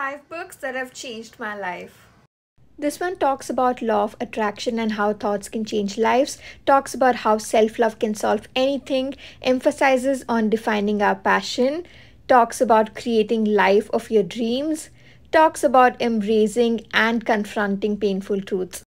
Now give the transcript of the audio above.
Five books that have changed my life. This one talks about law of attraction and how thoughts can change lives, talks about how self-love can solve anything, emphasizes on defining our passion, talks about creating life of your dreams, talks about embracing and confronting painful truths.